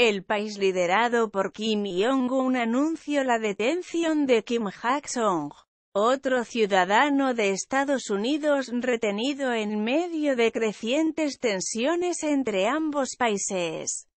El país liderado por Kim Jong-un anunció la detención de Kim Jak-song, otro ciudadano de Estados Unidos retenido en medio de crecientes tensiones entre ambos países.